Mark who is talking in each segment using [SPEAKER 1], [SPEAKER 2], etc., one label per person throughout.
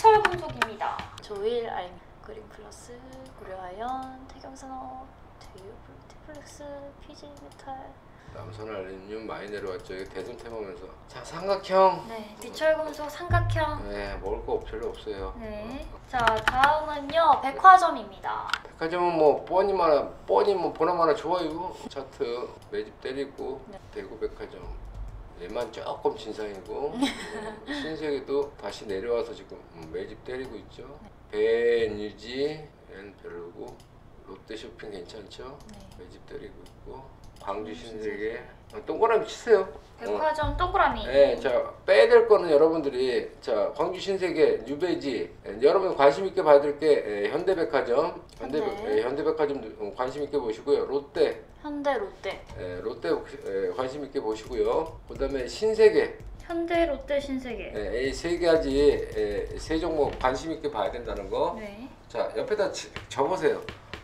[SPEAKER 1] 비철금속입니다. 조일 알미 그린 플러스 고려아연 태경산업 대유 테플렉스 피지 메탈
[SPEAKER 2] 남선 알루미늄 많이 내려왔죠. 이게 대선 태보면서 자 삼각형.
[SPEAKER 1] 네 비철금속 삼각형
[SPEAKER 2] 네 먹을 거 별로 없어요.
[SPEAKER 1] 네. 자 다음은요 백화점입니다.
[SPEAKER 2] 백화점은 뭐 뻔히 말아 뻔히 뭐 보나마나 좋아요. 차트 매집 때리고
[SPEAKER 1] 네.
[SPEAKER 2] 대구 백화점 얘만 조금 진상이고 음, 신세계도 다시 내려와서 지금 음, 매집 때리고 있죠. 배뉴지 엔 별로고 롯데 쇼핑 괜찮죠?
[SPEAKER 1] 네.
[SPEAKER 2] 매집 때리고 있고 광주 신세계 어, 동그라미 치세요. 어.
[SPEAKER 1] 백화점 동그라미.
[SPEAKER 2] 네, 자 빼야 될 거는 여러분들이 자 광주 신세계 뉴베지 에, 여러분 관심 있게 봐야 될게 현대백화점 현대
[SPEAKER 1] 현대.
[SPEAKER 2] 에, 현대백화점 어, 관심 있게 보시고요 롯데
[SPEAKER 1] 현대 롯데.
[SPEAKER 2] 에, 롯데 에, 관심 있게 보시고요 그다음에 신세계
[SPEAKER 1] 현대 롯데 신세계.
[SPEAKER 2] 에, 이세 가지 에, 세 종목 관심 있게 봐야 된다는 거.
[SPEAKER 1] 네.
[SPEAKER 2] 자 옆에다 치- 적으세요.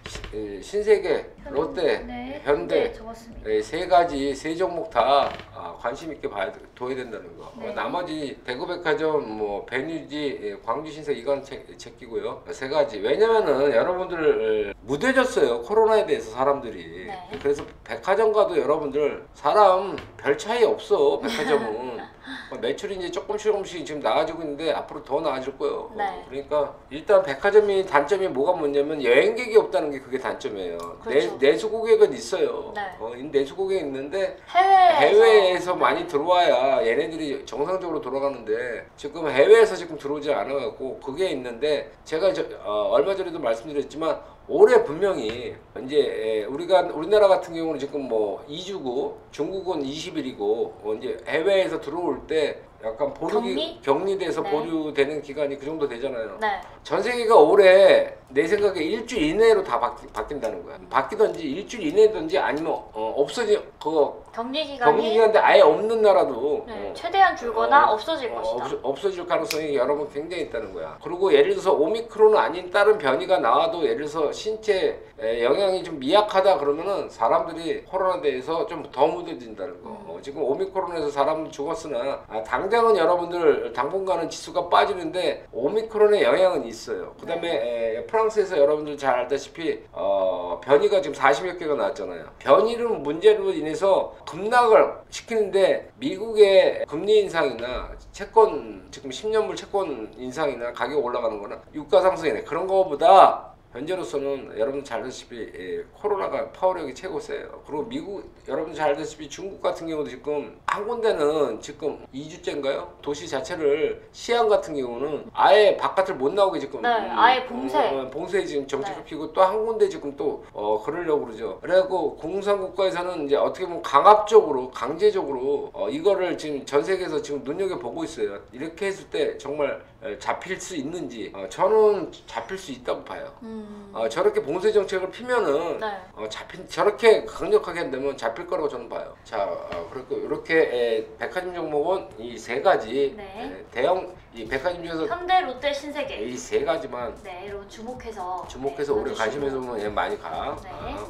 [SPEAKER 2] 시- 에, 신세계, 롯데,
[SPEAKER 1] 네.
[SPEAKER 2] 현대
[SPEAKER 1] 적었습니다.
[SPEAKER 2] 네, 세 가지 세 종목 다 아, 관심 있게 봐야 돼- 둬야 된다는 거.
[SPEAKER 1] 네.
[SPEAKER 2] 어, 나머지 대구백화점, 뭐 베뉴지, 예, 광주신세 이건 제, 제끼고요. 세 가지. 왜냐면은 여러분들 무뎌졌어요 코로나에 대해서 사람들이.
[SPEAKER 1] 네.
[SPEAKER 2] 그래서 백화점 가도 여러분들 사람 별 차이 없어 백화점은. 어, 매출이 이제 조금씩 조금씩 지금 나아지고 있는데 앞으로 더 나아질 거예요. 어,
[SPEAKER 1] 네.
[SPEAKER 2] 그러니까 일단 백화점이 단점이 뭐가 뭐냐면 여행객이 없다는 게 그게 단점이에요.
[SPEAKER 1] 그렇죠.
[SPEAKER 2] 내, 내수 고객은 있어요.
[SPEAKER 1] 네.
[SPEAKER 2] 어, 이 내수 고객 있는데
[SPEAKER 1] 해외에서.
[SPEAKER 2] 해외에서 많이 들어와야 얘네들이 정상적으로 돌아가는데 지금 해외에서 지금 들어오지 않아갖고 그게 있는데 제가 저, 어, 얼마 전에도 말씀드렸지만 올해 분명히 이제 에, 우리가 우리나라 같은 경우는 지금 뭐 2주고 중국은 20일이고 어, 이제 해외에서 들어올 때 약간 보류
[SPEAKER 1] 격리?
[SPEAKER 2] 돼서
[SPEAKER 1] 네.
[SPEAKER 2] 보류되는 기간이 그 정도 되잖아요.
[SPEAKER 1] 네.
[SPEAKER 2] 전 세계가 올해 내 생각에 일주일 이내로 다 바뀌, 바뀐다는 거야. 바뀌든지 일주일 이내든지 아니면 어, 없어지 그거
[SPEAKER 1] 격리 기간이
[SPEAKER 2] 격리 기간인데 아예 없는 나라도
[SPEAKER 1] 네,
[SPEAKER 2] 어,
[SPEAKER 1] 최대한 줄거나
[SPEAKER 2] 어,
[SPEAKER 1] 없어질
[SPEAKER 2] 어,
[SPEAKER 1] 것이다.
[SPEAKER 2] 없, 없어질 가능성이 여러 번 굉장히 있다는 거야. 그리고 예를 들어서 오미크론은 아닌 다른 변이가 나와도 예를 들어서 신체 에, 영향이 좀 미약하다 그러면은 사람들이 코로나에 대해서 좀 더 무뎌진다는 거. 어, 지금 오미크론에서 사람 죽었으나 아, 당장 은 여러분들 당분간은 지수가 빠지는데 오미크론의 영향은 있어요. 그 다음에 에, 프랑스에서 여러분들 잘 알다시피 어, 변이가 지금 40여 개가 나왔잖아요. 변이는 문제로 인해서 급락을 시키는데 미국의 금리 인상이나 채권 지금 10년물 채권 인상이나 가격 올라가는 거나 유가 상승이나 그런 거보다 현재로서는 여러분 잘 아시다시피 예, 코로나가 파워력이 최고 세요. 그리고 미국 여러분 잘 아시다시피 중국 같은 경우도 지금 한 군데는 지금 2주째인가요? 도시 자체를 시안 같은 경우는 아예 바깥을 못 나오게 지금
[SPEAKER 1] 네, 아예 봉쇄.
[SPEAKER 2] 어, 봉쇄 지금 정책을
[SPEAKER 1] 네.
[SPEAKER 2] 피고 또 한 군데 지금 또 어, 그러려고 그러죠. 그래갖고 공산 국가에서는 이제 어떻게 보면 강압적으로 강제적으로 어, 이거를 지금 전 세계에서 지금 눈여겨 보고 있어요. 이렇게 했을 때 정말 에, 잡힐 수 있는지 어, 저는 잡힐 수 있다고 봐요.
[SPEAKER 1] 음.
[SPEAKER 2] 어, 저렇게 봉쇄 정책을 피면은
[SPEAKER 1] 네.
[SPEAKER 2] 어, 잡힌 저렇게 강력하게 한다면 잡힐 거라고 저는 봐요. 자, 어, 그리고 이렇게 에, 백화점 종목은 이 세 가지
[SPEAKER 1] 네.
[SPEAKER 2] 에, 대형 이 백화점 중에서
[SPEAKER 1] 현대 롯데 신세계.
[SPEAKER 2] 이 세 가지만
[SPEAKER 1] 네, 주목해서
[SPEAKER 2] 주목해서
[SPEAKER 1] 네, 봐주시면
[SPEAKER 2] 관심에서 보면 얘 많이 가.
[SPEAKER 1] 네.
[SPEAKER 2] 아.